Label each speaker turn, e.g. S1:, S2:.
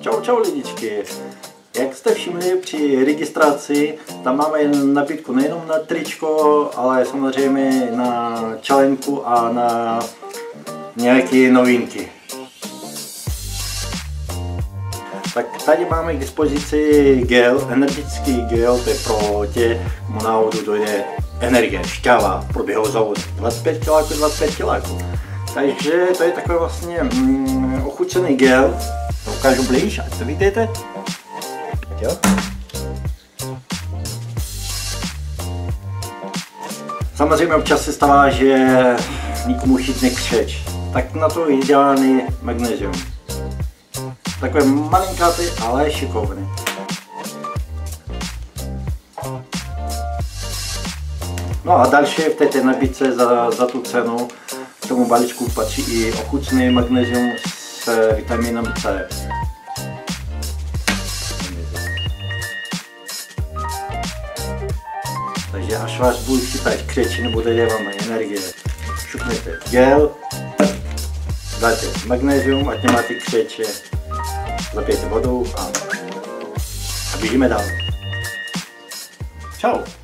S1: Čau, čau lidičky. Jak jste všimli při registraci, tam máme nabídku nejenom na tričko, ale samozřejmě na čalenku a na nějaké novinky. Tak tady máme k dispozici gel, energetický gel, to je pro tě, komu náhodou dojde energie, šťáva v průběhu závodu. 25 kg, 25 kg. Takže to je takový vlastně mm, ochucený gel, ukážu blíž, ať to vidíte. Jo? Samozřejmě občas se stává, že nikomu chytne křeč, tak na to je ideální magnézium. Takové malinkatý, ale šikovný. No a další v této nabídce za, za tu cenu k tomu balíčku patří i ochucený magnézium s vitaminem C. Takže až vás budu chytat křeči nebo jde vám energie, šupnete gel, dáte magnézium, ať nemáte křeče, zapijete vodou a, a běžíme dál. Čau.